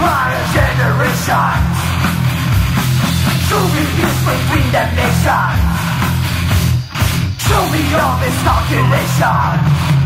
prior generations Show me used between the nations To be all miscalculation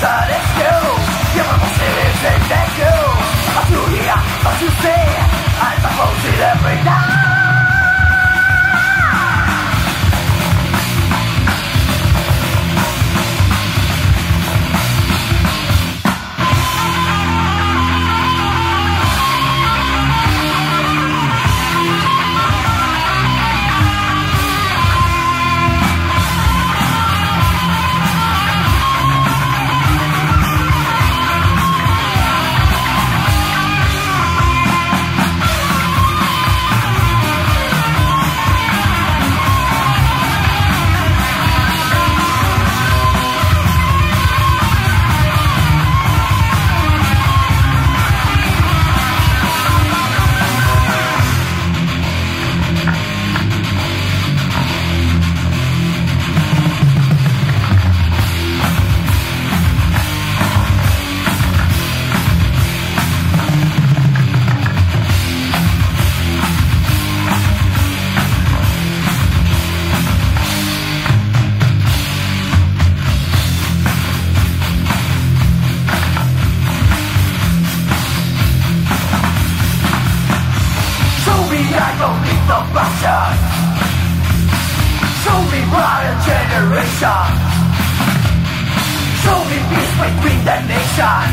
Sare I have the question